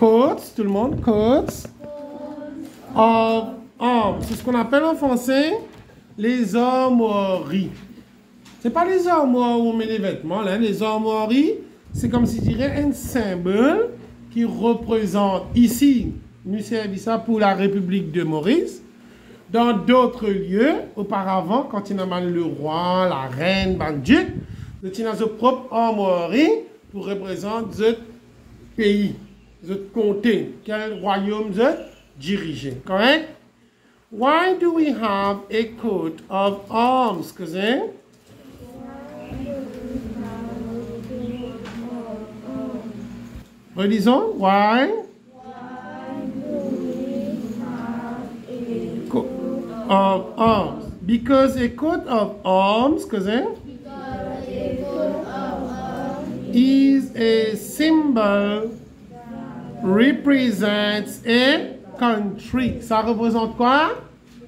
coats, tout le monde, of arms. C'est ce qu'on appelle en français les armoiries. C'est pas les armoires où on met les vêtements, là. Les armoiries, c'est comme si je dirais un symbole qui représente ici, nous ça pour la République de Maurice. Dans d'autres lieux, auparavant, quand il y a le roi, la reine, bandit, il y a propre armoirie pour représenter le pays, le comté, quel royaume vous dirigez. Correct? Why do we have a coat of arms, cousin? Redisons, why? Coat of arms. Because a coat of arms, cousin, is a symbol represents a country. Ça représente quoi?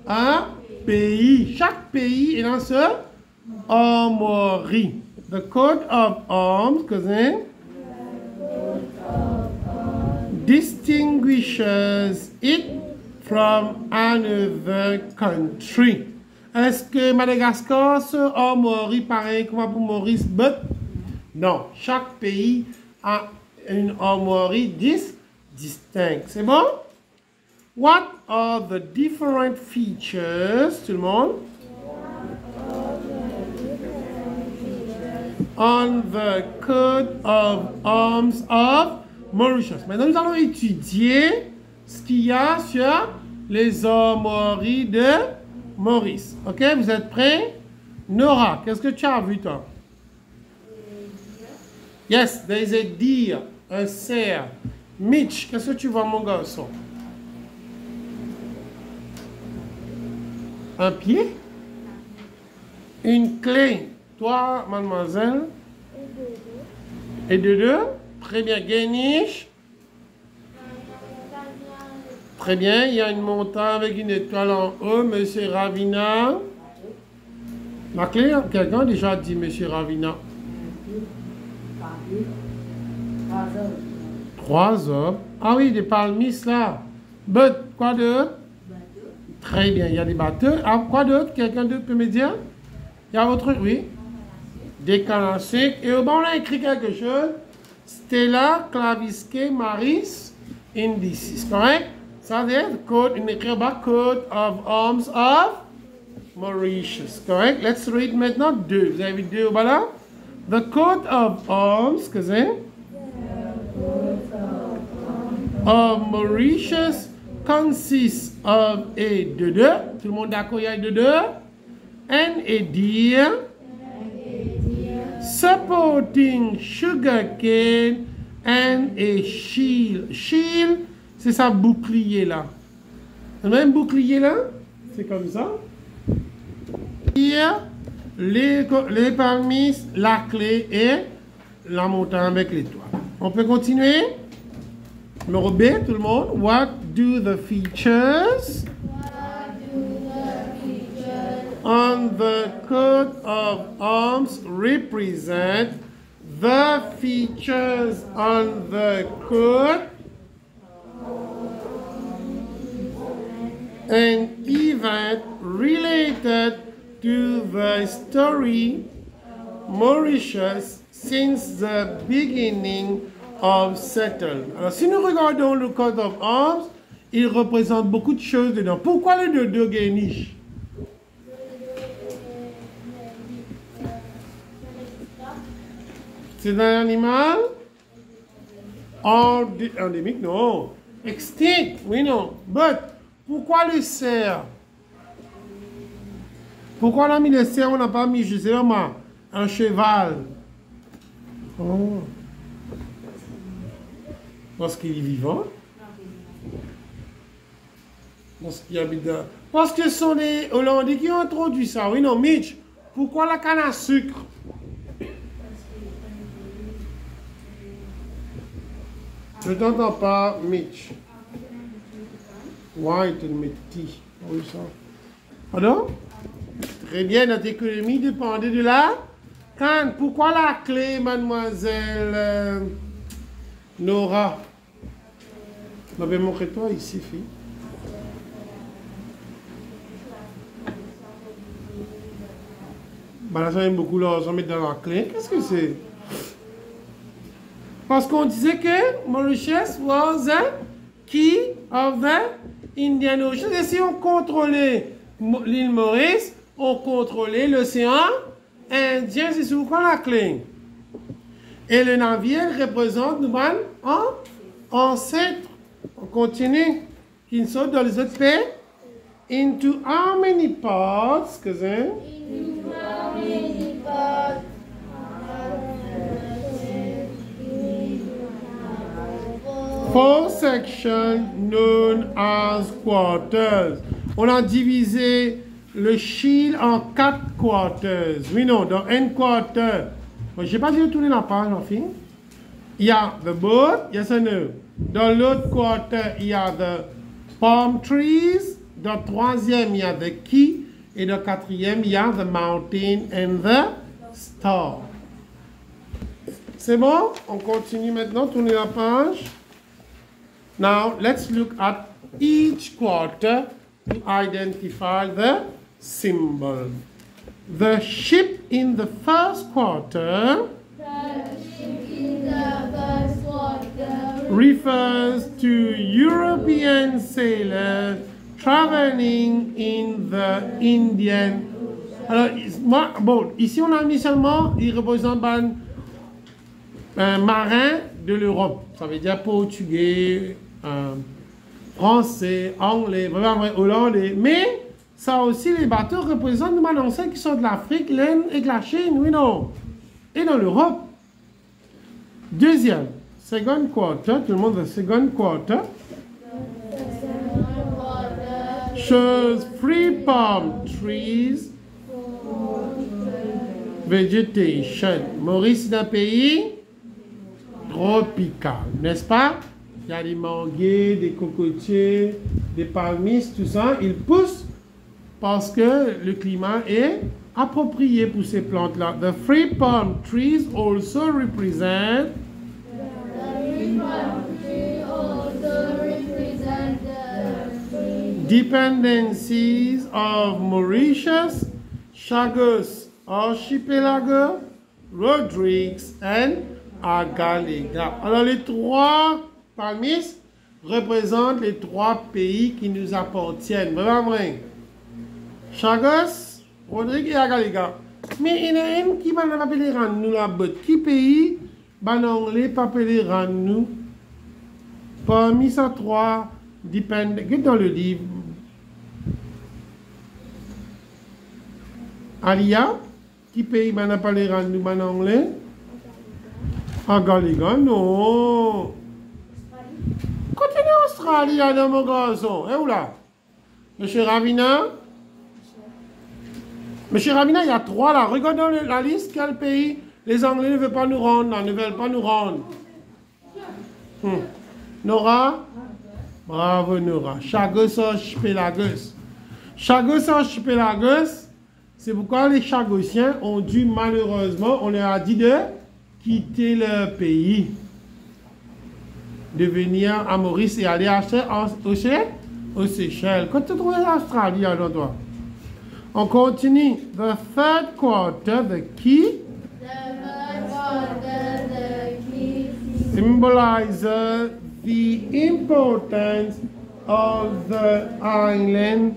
Un pays. Chaque pays est dans ce armoirie. The coat of arms, cousin, distinguishes it from another country. Est-ce que Madagascar, ce armoirie pareil comme pour Maurice, but non, chaque pays a une armoirie dis distincte. C'est bon? What are the different features, tout le monde? On the coat of arms of Mauritius. Maintenant, nous allons étudier ce qu'il y a sur les armoiries de Maurice. Ok, vous êtes prêts? Nora, qu'est-ce que tu as vu, toi? Yes, there is a deer, un cerf. Mitch, qu'est-ce que tu vois, mon garçon? Un pied? Une clé. Toi, mademoiselle? Et de deux? Très bien. Gainish? Très bien. Il y a une montagne avec une étoile en haut. Monsieur Ravina? La clé, quelqu'un a déjà dit Monsieur Ravina. Trois hommes. Ah oui, des palmistes là. But, quoi d'autre? Très bien, il y a des bateaux. Ah, quoi d'autre? Quelqu'un d'autre peut me dire? Il y a autre, oui. Des canards Et au bas, on a écrit quelque chose. Stella Clavisque Maris Indicis. Correct? Ça veut dire code, une écrit bas code of arms of Mauritius. Correct? Let's read maintenant deux. Vous avez vu deux au bas là? The coat of arms, cousin, of Mauritius consists of a de tout le monde d'accord, il y a de and a deer, supporting sugar cane and a shield. Shield, c'est ça bouclier là. Le même bouclier là, c'est comme ça. Here, les, les palmistes, la clé et la montagne avec l'étoile. On peut continuer? Numéro B, tout le monde. What do the features on the coat of arms represent? The features on the coat an event related to the story Mauritius since the beginning of settle. Alors, si nous regardons le Code of Arms, il représente beaucoup de choses dedans. Pourquoi le dodo guéniche C'est un animal? Endémique, non. Extinct, oui, non. But, pourquoi le cerf? Pourquoi on a mis le cerf, on n'a pas mis justement un cheval? Oh. Parce qu'il est vivant Parce qu'il habite dans... Parce que ce sont les Hollandais qui ont introduit ça. Oui, non, Mitch, pourquoi la canne à sucre? Je t'entends pas, Mitch. White and Mitty. Oui, ça. Pardon? Très bien, notre économie dépendait de la canne. Pourquoi la clé, mademoiselle euh, Nora? Montrer toi ici, fille. Bah là, j'aime beaucoup l'argent mettre dans la clé. Qu'est-ce que c'est? Parce qu'on disait que Mauritius was a key of the Indian Ocean. Et si on contrôlait l'île Maurice, on contrôlait l'océan Indien. C'est souvent la clé? Et le navire représente nous en ancêtre. On continue. Into how many parts, cousin? Into how many parts? Four sections known as quarters. On a divisé le Chili en quatre quarters. Oui, non, dans un quarter. Bon, je n'ai pas dit de tourner la page, ma fille. Il y a the boat, yes or no. Dans l'autre quarter, il y a the palm trees. Dans le troisième, il y a the key. Et dans le quatrième, il y a the mountain and the star. C'est bon? On continue maintenant, tourner la page. Now, let's look at each quarter to identify the symbol. The ship In the first quarter, refers to European sailors traveling in the Indian. Alors, moi, bon, ici on a mis seulement, il représente un marin de l'Europe. Ça veut dire portugais, euh, français, anglais, vraiment, hollandais. Mais ça aussi, les bateaux représentent des anciens qui sont de l'Afrique, l'Inde et de la Chine, oui, non? Et dans l'Europe. Deuxième, second quarter, tout le monde le second quarter, shows three palm trees, vegetation. Maurice est un pays tropical, n'est-ce pas? Il y a des manguiers, des cocotiers, des palmistes, tout ça. Ils poussent parce que le climat est approprié pour ces plantes-là. The three palm trees also represent they also represent the dependencies of Mauritius, Chagos Archipelago, Rodrigues and Agalega. Alors les trois palmistes représentent les trois pays qui nous appartiennent. Vraiment vrai. Chagos, Rodrigues et Agalega. Mais il y en a un qui va nous appeler nous la botte. Qui pays va pas appeler nous? Parmi ces trois regarde dans le livre, Alia, qui pays va appeler nous en anglais? Agaliga, non. Continue Australie, là, mon garçon. Et où là? Monsieur Ravina? Monsieur Ravina, il y a trois là. Regardons le- la liste. Quel pays les Anglais ne veulent pas nous rendre, ne veulent pas nous rendre? Hmm. Nora? Bravo, Nora. Chagos Archipelagos. Chagos Archipelagos, c'est pourquoi les Chagossiens ont dû malheureusement, on leur a dit de quitter leur pays, de venir à Maurice et aller acheter en- au Seychelles. Aux Seychelles. Quand tu trouves l'Australie, alors toi? On continue. The third quarter, the key the first quarter, the key symbolizes the importance of the island.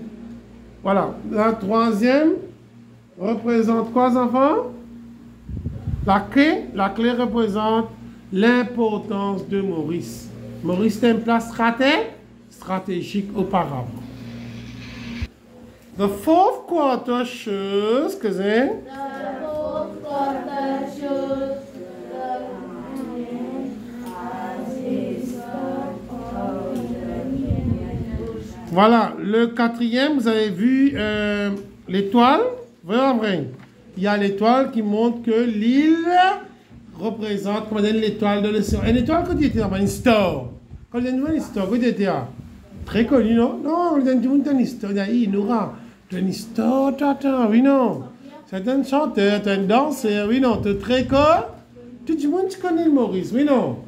Voilà. La troisième représente quoi, enfants? La clé, la clé représente l'importance de Maurice. Maurice une place straté- stratégique auparavant. The fourth quarter shows The fourth quarter shows Voilà, le quatrième, vous avez vu euh, l'étoile. Vraiment vrai. Il y a l'étoile qui montre que l'île représente, comment dire, l'étoile de l'océan. Une étoile, quand il était là, une star. Quand il y a une histoire, quand il était. Très connu, non? Non, tout le monde une histoire. Il y a une histoire, oui, non? C'est un chanteur, un danseur, oui, non? Es très connu? Tout le monde connaît Maurice, oui, non?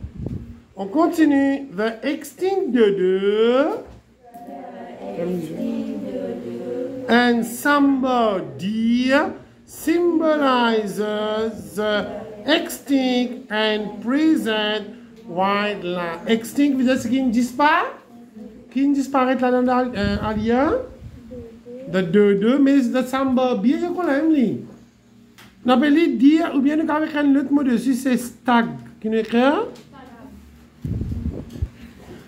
On continue. The extinct dodo and deer symbolizes extinct and present wildlife. Extinct veut dire ce qui disparaît? Qui disparaît là dans l'alien? Euh, the dodo, mais the samba bien je connais lui. On appelle les deer ou bien nous avons un autre mot dessus, c'est stag. Qui nous écrit?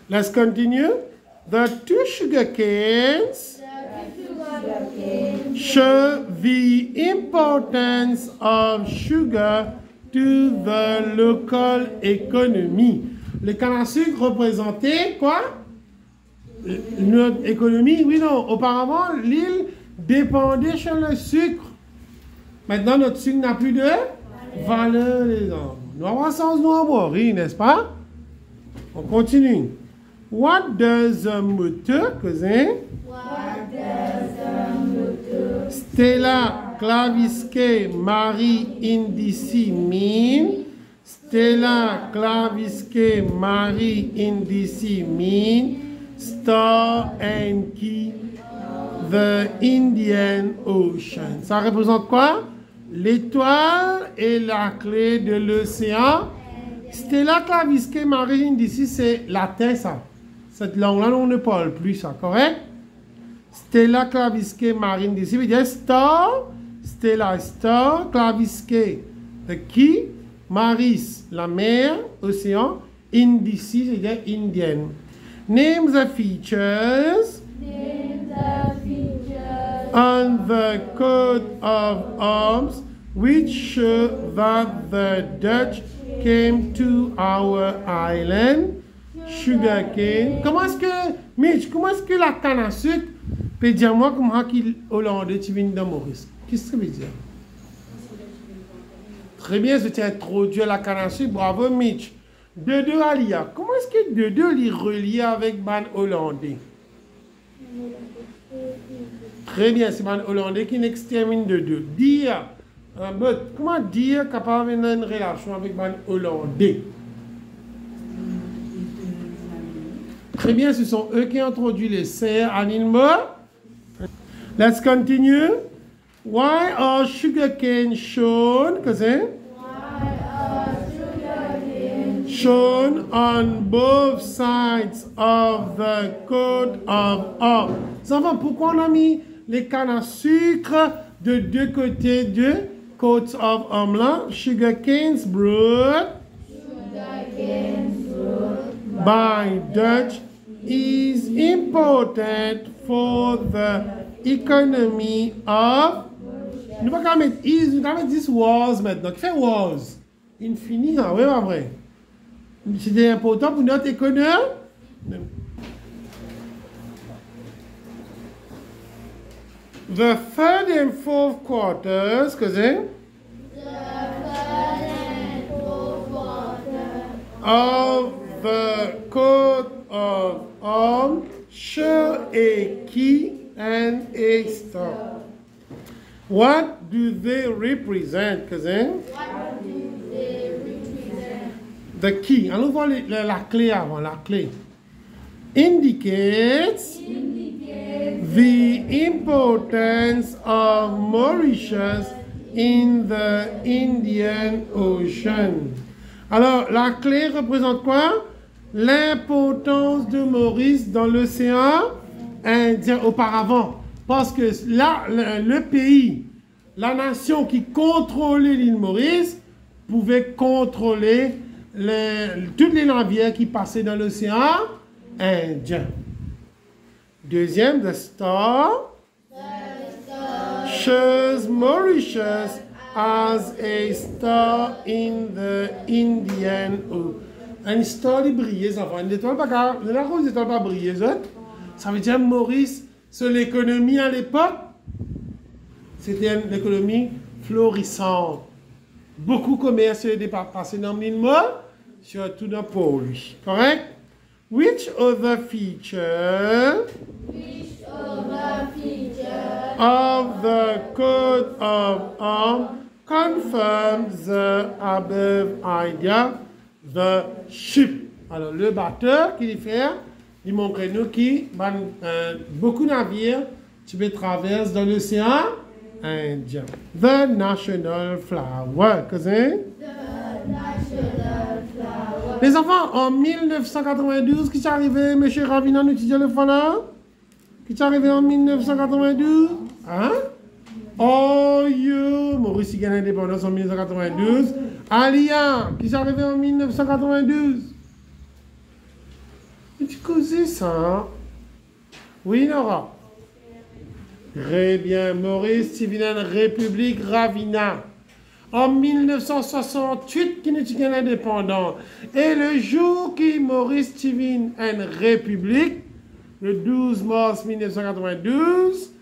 Let's continue. The two sugar canes show the importance of sugar to the local economy. Les cannes à sucre représentaient quoi? Notre économie Oui, non. Auparavant, l'île dépendait sur le sucre. Maintenant, notre sucre n'a plus de valeur, les hommes. Nous avons sens nous n'est-ce pas? On continue. What does a moteur, cousin? What does a motor Stella clavisque Marie indici mean? Stella clavisque Marie indici mean? Star and key the Indian Ocean. Ça représente quoi? L'étoile et la clé de l'océan. Stella clavisque Marie indici, c'est latin ça. Cette langue-là, on ne parle plus ça, correct? Stella clavisque marine d'ici veut dire star, Stella star, clavisque the key, Maris la mer, océan, indici veut dire indienne. Name the features Name the features on the coat of arms which show that the Dutch came to our island. Sugarcane. Comment est-ce que, Mitch, comment est-ce que la canne à sucre peut dire moi comment qu'il Hollandais tu viens de Maurice Qu'est-ce que ça veut dire? Très bien, c'était introduit à la canne à sucre. Bravo, Mitch. De deux Alia. Comment est-ce que de deux les relie avec ban hollandais Très bien, c'est ban hollandais qui n'extermine de deux. Dire, comment dire capable une relation avec ban hollandais Très bien, ce sont eux qui ont introduit les serres à l'île Let's continue. Why are sugarcane shown, are sugarcane Shown on both sides of the coat of arms. Enfants, pourquoi on a mis les cannes à sucre de deux côtés de coat of arms là? Sugarcane's brought sugarcane fruit by Dutch is important for the economy of. Nous pas mettre is, nous mettre this was maintenant. Qui fait was? Infini, ah oui, pas vrai? C'était important pour notre économie. The third and fourth quarters, cousin, the third and fourth quarter of the coat of arms show a key and a star. What do they represent, cousin? what do they represent? The key. Allons voir la, clé avant, la clé. Indicates indicate the importance of Mauritius in the Indian Ocean. Alors, la clé représente quoi? L'importance de Maurice dans l'océan Indien auparavant. Parce que là, le, pays, la nation qui contrôlait l'île Maurice pouvait contrôler les- toutes les navires qui passaient dans l'océan Indien. Deuxième, the star shows Mauritius as a star in the Indian Ocean. Une star qui brille, ça va. Une étoile pas la cause étoile pas briller, ça. Ça veut dire Maurice, sur l'économie à l'époque, c'était une économie florissante. Beaucoup de commerce est passé dans l'île Molle, surtout dans Pôle, lui. Correct? Which other feature which other feature of the coat of arms confirms the above idea, the ship. Alors, le batteur qui fait, il montre nous qui, euh, beaucoup de navires, tu peux traverser dans l'océan Indien. The national flower, cousin. Les enfants, en 1992, qui est arrivé, M. Ravina, nous étudions le là Qui est arrivé en 1992 Hein? Oh, yo, Maurice gagne l'indépendance en 1992. Alia, qui est arrivé en 1992 tu causais ça hein? Oui, Nora Très bien. Maurice Steven République Ravina. En 1968, qui n'est indépendant. Et le jour qui Maurice en République, le 12 mars 1992,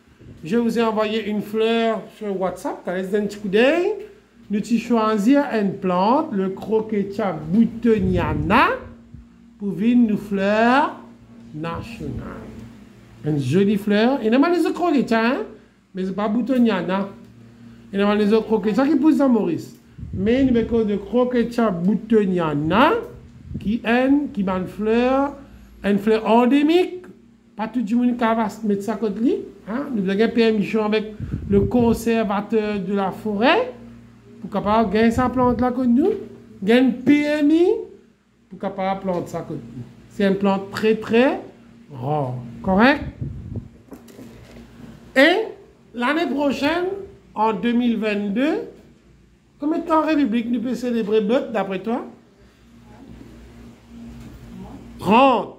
je vous ai envoyé une fleur sur WhatsApp. Nous avons choisi une plante, le croquetia boutoniana pour une fleur nationale. Une jolie fleur. Et nous avons les croquetia, hein? mais ce n'est pas boutoniana. Et nous avons les croquetia qui poussent à Maurice. Mais nous avons de croquetia boutoniana qui est qui une fleur, une fleur endémique. Pas tout le monde qui va mettre ça côté. Hein? Nous avons permission avec le conservateur de la forêt pour capable gagner sa plante là comme nous. Gagner PMI pour capable planter ça comme nous. C'est une plante très très rare. Correct? Et l'année prochaine, en 2022, combien de temps en République nous peut célébrer Bot d'après toi? 30.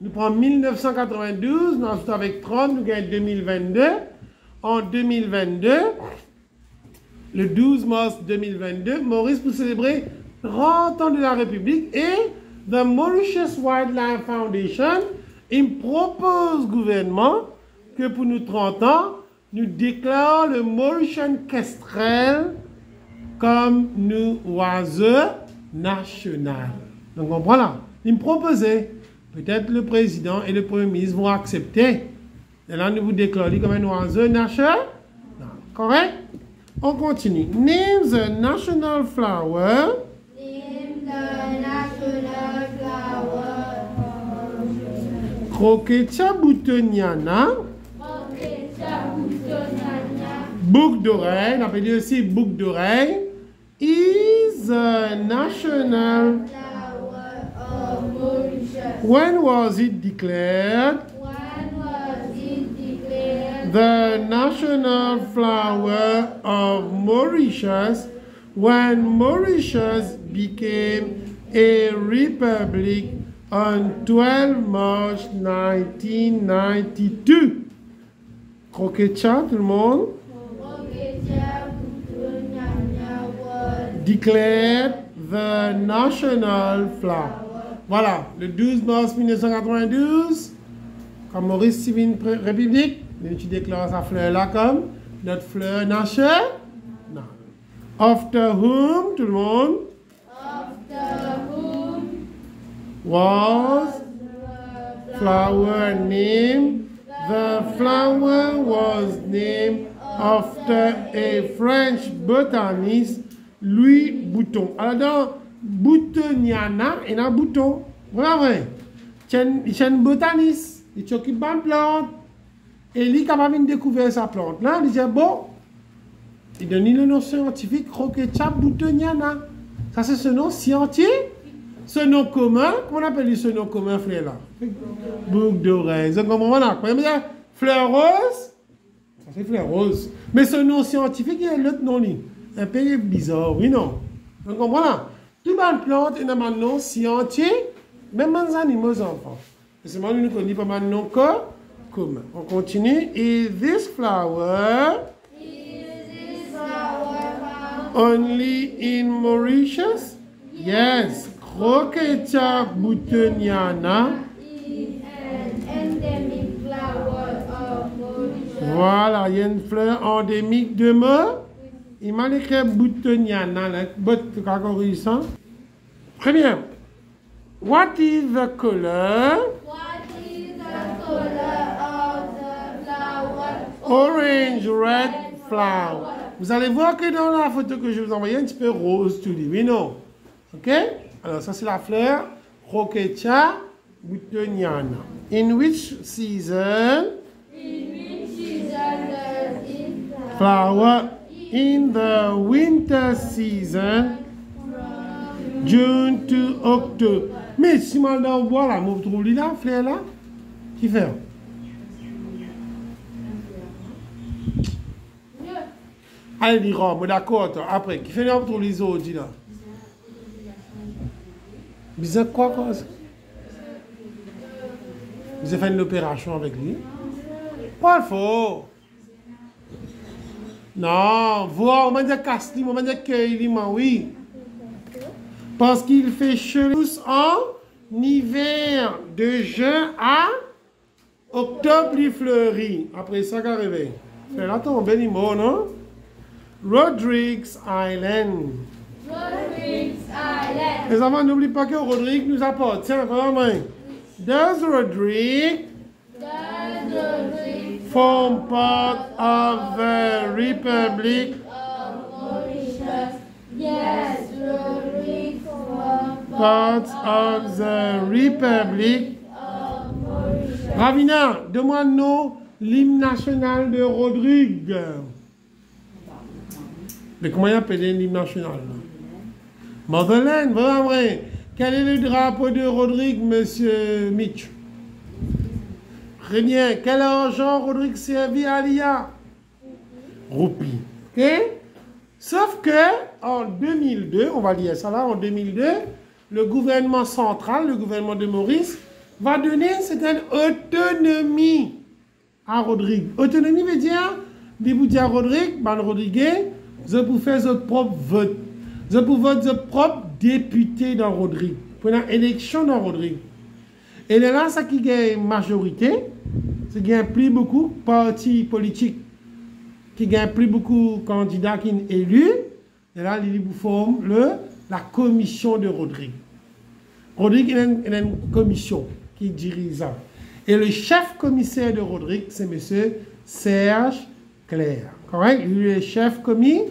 Nous prenons 1992, nous ensuite avec 30, nous gagnons 2022. En 2022, le 12 mars 2022, Maurice pour célébrer 30 ans de la République et the Mauritius Wildlife Foundation, il propose au gouvernement que pour nous 30 ans, nous déclarons le Mauritian kestrel comme nous oiseau national. Donc, on là. Il me proposait, peut-être le président et le premier ministre vont accepter. Et là, nous vous déclarons comme un oiseau national. Correct? On continue. Name the national flower. Name the national flower. Croquetia boutoniana. Croquetia boutoniana. Boucle d'oreille, on appelle aussi boucle d'oreille. Is a national. Flower of Mauritius. When was it declared? The national flower of Mauritius when Mauritius became a republic on 12 March 1992. Croquetia, tout le monde? Declared the national flower. Voilà, le 12 mars 1992, comme Maurice Civil République, tu déclares sa fleur là comme notre fleur nationale. After whom, tout le monde, after whom was the flower named. The flower was named after a French botanist, Louis Bouton. Alors, dans Boutoniana, il y a bouton. Voilà, vrai. C'est un botaniste. Il s'occupe de la plante. Et lui, il a découvert sa plante, là, il disait, bon, il donne le nom scientifique Croquetia boutoniana. Ça, c'est ce nom scientifique. Ce nom commun, comment on appelle ce nom commun, frère là? Boucle d'oreille. Comprenez voilà. Quand même, fleur rose, ça c'est fleur rose. Mais ce nom scientifique, il y a l'autre nom. Un peu bizarre, oui, non? Vous comprenez là? Tout le plante, a un nom scientifique, même les animaux, enfants. Et c'est moi, nous connaissons pas mal de noms On continue. Is this flower is flower found only in Mauritius? Yes. Croquetia flower of Mauritius. Voilà, il y a une fleur endémique de me. Il m'a écrit boutoniana, là, bot cacahuète. Très bien. What is the color of the flower? Orange, red flower. Vous allez voir que dans la photo que je vous ai envoyée, un petit peu rose tout dit. Oui, non? OK? Alors, ça, c'est la fleur Rokecha Butoniana. In which season? Flower? In the winter season, June to October. Mais si moi dans bois là, moi trouve là, fleur là, qui fait? D'accord, attends, après, qui fait là pour les autres, dis là? Vous avez quoi, quoi? Vous avez fait une opération avec lui? Pas faux. Non, voir, on m'a dit Castille, on m'a dit Keilima, oui. Parce qu'il fait chaud en hiver, de juin à octobre, il fleurit. Après ça, qu'à arrivé. C'est là, ton mot, non? Rodrigues Island. Rodrigues Island. Les enfants, n'oubliez pas que Rodrigue nous apporte. Tiens, vraiment. Does Rodrigue Does Rodrigues form part of the Republic? Of Mauritius? Yes, Rodrigues form part of the Republic of Mauritius. Ravina, demande-nous l'hymne national de Rodrigue. Mais comment il appelle l'hymne national là? Motherland, vraiment vrai. Quel est le drapeau de Rodrigue, monsieur Mitch? Très bien. Quel argent Rodrigue servit à l'IA Roupie. Ok? Sauf que en 2002, on va dire ça là, en 2002, le gouvernement central, le gouvernement de Maurice, va donner une certaine autonomie à Rodrigue. Autonomie veut dire, de vous dire Rodrigue, ben Rodrigue, vous pouvez faire votre propre vote. Vous pouvez voter votre propre député dans Rodrigue. Pour une élection dans Rodrigue. Et là, ça qui gagne majorité, c'est y a plus beaucoup de partis politiques qui gagne plus beaucoup candidats qui sont élus. Et là, il forme le, la commission de Rodrigue. Rodrigue, il il a une commission qui dirige ça. Et le chef commissaire de Rodrigue, c'est M. Serge Claire. Correct? Il est chef commis,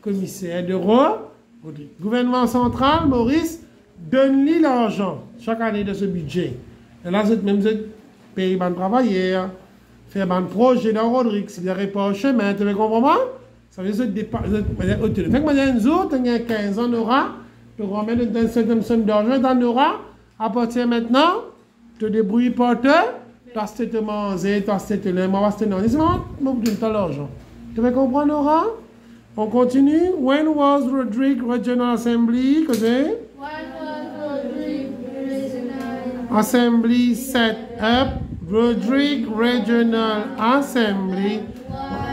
commissaire de Ro- Rodrigue. Gouvernement central, Maurice, donne-lui l'argent chaque année de ce budget. Et là, êtes même payé ban travailleurs, faire un projet dans Rodrigue, s'il n'y pas un chemin, tu comprends? Ça veut dire que autonome. Fait que maintenant, nous autres, on a 15 ans, aura, tu remets une certaine somme d'argent, on aura, à partir maintenant, te débrouilles toi, tu as cette manger, cette lait, moi, c'est non. C'est je donne l'argent. Tu veux comprendre, Nora? On continue. When was Rodrigue Regional Assembly, cousin? When was Rodrigues Regional Assembly set up? Rodrigue Regional Assembly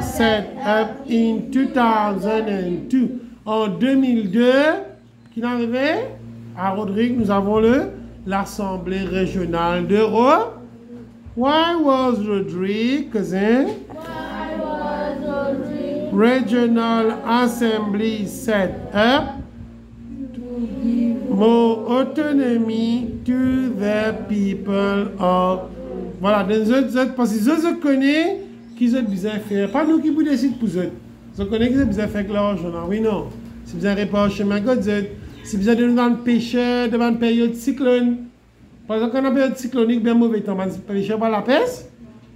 set up in 2002. En 2002, qui est arrivé? À Rodrigue, nous avons le l'Assemblée régionale de Ro. Why was Rodrigue, cousin? Why was Rodrigues Regional Assembly set up more autonomy to the people of voilà dans autres parce que les autres connaissent qu'ils ont besoin de faire pas nous qui vous décide pour eux ils connaissent qu'ils ont besoin de faire l'argent oui non. Si vous avez pas chemin que eux si vous êtes dans le pêcheur devant une période cyclone par exemple quand on a période cyclonique bien mauvais temps le pêcheur va la peste.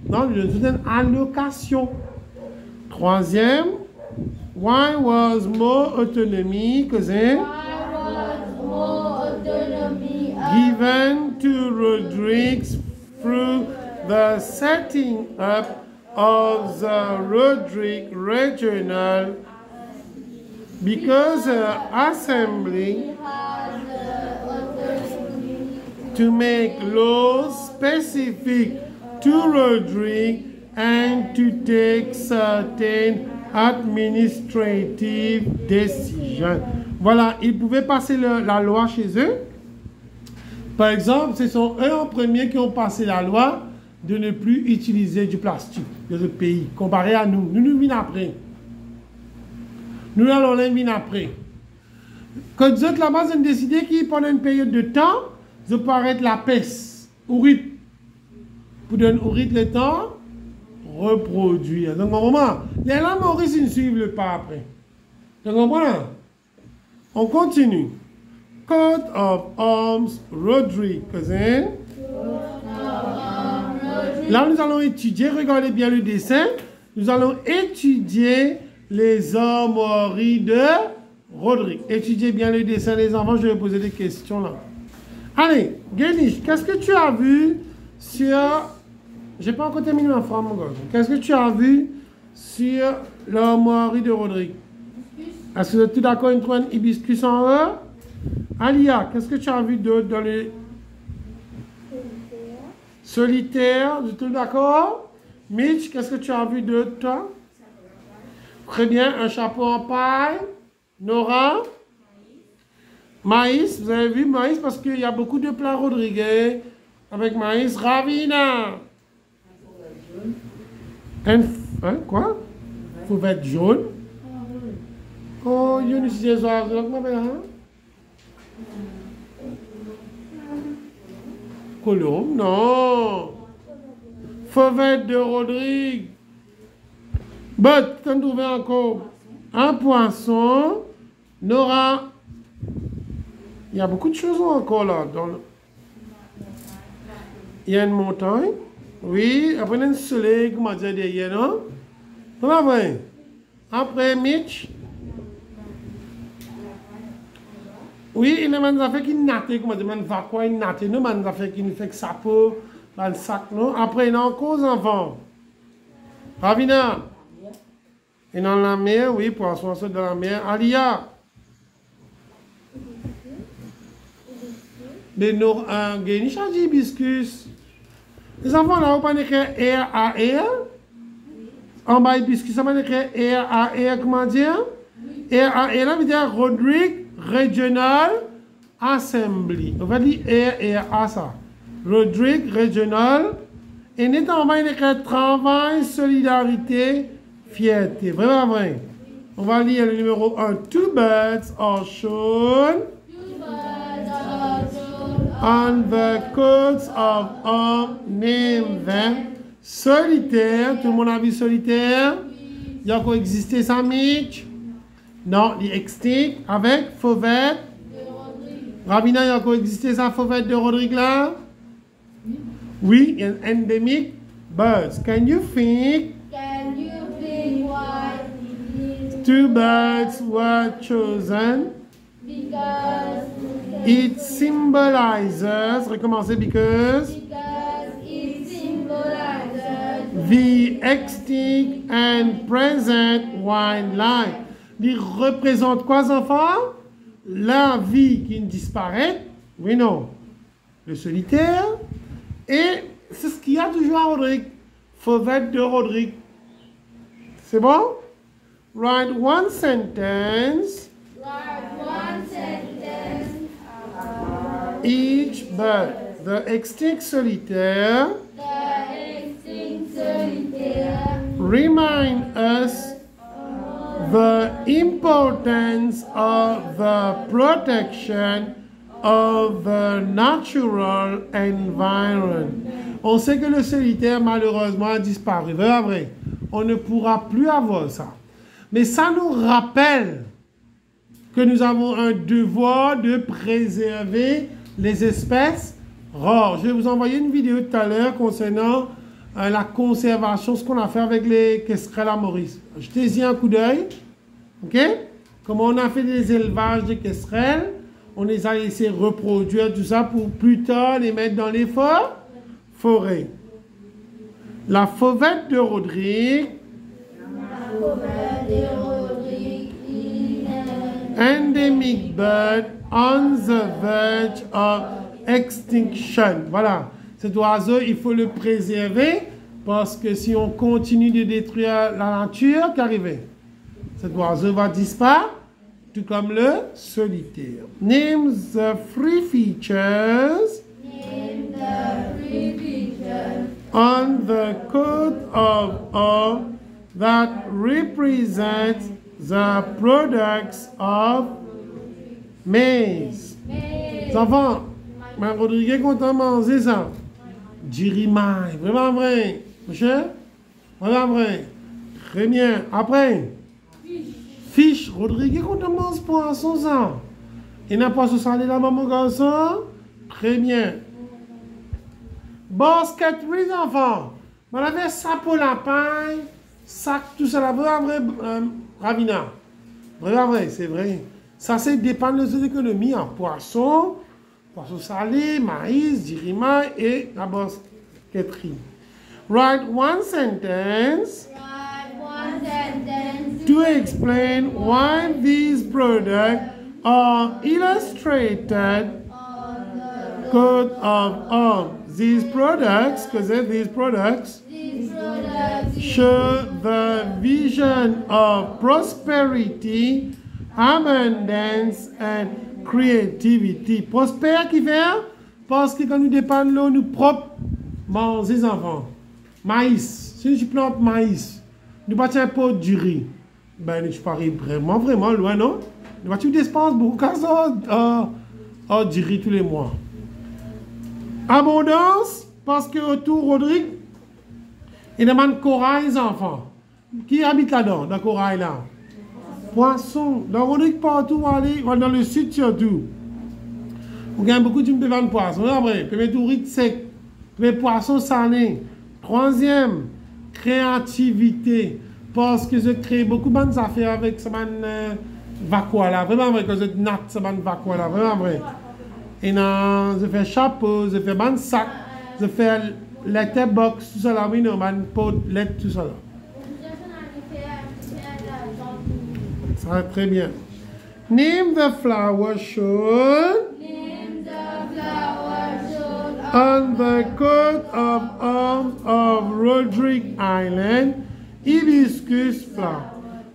Non il donne une allocation. Troisième, why was more autonomy, given to Rodrigues through the setting up of the Rodrigue Regional. Because the assembly to make laws specific to Rodrigue and to take certain administrative decisions. Voilà, ils pouvaient passer le- la loi chez eux. Par exemple, ce sont eux en premier qui ont passé la loi de ne plus utiliser du plastique dans le pays, comparé à nous. Nous, nous venons après. Nous allons les venir après. Quand êtes là-bas, avez décidé que pendant une période de temps, peut arrêter la peste, ourit. Pour donner ourit le temps, reproduire. Donc, au moment, les langues ne suivent pas après. Donc, on comprend? On continue. coat of arms Roderick, cousin. Là, nous allons étudier, regardez bien le dessin. Nous allons étudier les armoiries de Roderick. Étudiez bien le dessin, les enfants. Je vais poser des questions là. Allez, Génish, qu'est-ce que tu as vu sur. J'ai pas encore terminé ma femme, mon gars. Qu'est-ce que tu as vu sur l'armoirie de Roderick Est-ce que vous êtes tous d'accord Une un hibiscus en haut Alia, qu'est-ce que tu as vu d'autre dans les. Solitaire, tous d'accord? Mitch, qu'est-ce que tu as vu d'autre, toi? Très bien, un chapeau en paille. Nora? Maïs, vous avez vu maïs parce qu'il y a beaucoup de plats Rodriguez avec maïs. Ravina Un, hein, quoi? Jaune. Oh, Yunus Jesus, comment hein? Colombe, non. Fauvette de Rodrigue. But, t'en trouves encore un poisson. Nora. Il y a beaucoup de choses encore là. Dans le- Il y a une montagne. Oui, après il y a un soleil, comment dire, derrière, non? C'est vrai. Après, Mitch? Oui, il y a des affaires qui natent, comment dire, man va quoi, il natte, non, man affaires qui que ça peut, dans le sac, non? Après, il y a encore des enfants. Ravina? Et dans la mer, oui, poisson saute dans la mer. Alia? Mais nous, un génie change hibiscus. Les enfants, là, on pas écrire R A R. En bas, hibiscus, on pas écrire R A R, comment dire? R A R, là, veut dire Roderick Regional Assembly. On va dire R R A, ça. Roderick Regional. Et n'étant pas écrit travail, solidarité, fierté. Vraiment vrai. On va lire le numéro 1. Two birds are shown on the coats of arms. Name them. Solitaire. Tout le monde a vu solitaire? Il y a encore existé ça, Mitch? Non, il est extinct avec Fauvette? Rabina, il y a encore existé ça, Fauvette de Rodrigue là? Oui, an endemic birds. Can you think? Can you think why two birds were chosen? Because It symbolizes, recommencez, because because it symbolizes the extinct and present wildlife. Il représente quoi, enfants? La vie qui ne disparaît, oui, non, le solitaire, et c'est ce qu'il y a toujours à Rodrigue, Fauvette de Rodrigue. C'est bon? Write one sentence. Each bird, the extinct solitaire remind us the importance of the protection of the natural environment. On sait que le solitaire malheureusement a disparu, vrai, vrai. On ne pourra plus avoir ça. Mais ça nous rappelle que nous avons un devoir de préserver les espèces rares. Je vais vous envoyer une vidéo tout à l'heure concernant euh, la conservation, ce qu'on a fait avec les questerelles à Maurice. Jetez-y un coup d'œil. OK? Comment on a fait des élevages de questerelles. On les a laissés reproduire, tout ça, pour plus tard les mettre dans les for- forêts. La fauvette de Rodrigue de Rodrigue endemic bird on the verge of extinction. Voilà. Cet oiseau, il faut le préserver parce que si on continue de détruire la nature, qu'arrive Cet oiseau va disparaître, tout comme le solitaire. Name the three features on the coat of arms that represent the products of maize. Les enfants, Mme Rodriguez content de manger ça. Jirimai, vraiment vrai. Monsieur? Vraiment vrai. Très bien. Après, fiche. Rodriguez content de manger poisson ça. Il n'a pas salé là-bas, mon garçon? Très bien. Basket, oui, les enfants. On avait ça pour la paille, sac, tout ça là. Vrai, vrai, euh, Ravina. Vrai, vrai, c'est vrai. Ça, c'est dépend de nos économies en poisson, poisson salé, maïs, dirima et la basketterie. Write one sentence Write one sentence to explain why these products are illustrated coat of arms. These products, because these products show the vision of prosperity, abundance, and creativity. Prospère qui fait parce que quand nous dépendons nous propres manger les enfants. Maïs. Si tu plantes maïs, nous battons pot du riz. Ben, tu paries vraiment, vraiment loin, non? Nous tu dépenses beaucoup de du riz tous les mois. Abondance, parce que autour, Rodrigue, il demande corail, les enfants. Qui habite là-dedans, dans le corail là? Poisson. Dans Rodrigue, partout, aller, dans le sud surtout. Vous gagnez beaucoup de vendre poisson. Après, mettre tout riz sec. Puis poisson salé. Troisième, créativité. Parce que je crée beaucoup de bonnes affaires avec ce man euh, vacua là. Vraiment vrai que je natte ce man vacua là. Vraiment vrai. Et non, je fais chapeau, je fais ban sac, je fais letterbox, tout là, oui, non, man pot, lettre, tout là. Ça va très bien. Name the flower shown Name the flower shown on the coat of arms of Roderick Island, hibiscus flower.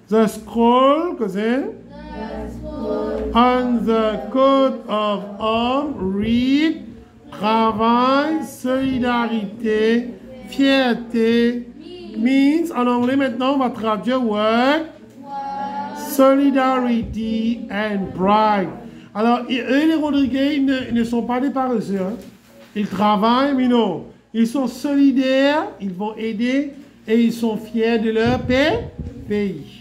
The scroll, cousin, the school on the coat of arms read travail, solidarité, fierté, means, en anglais maintenant, on va traduire work, solidarity and pride. Alors, eux, les Rodriguez, ils ne, sont pas des paresseux. hein. Ils travaillent, mais non. Ils sont solidaires, ils vont aider et ils sont fiers de leur pa- pays.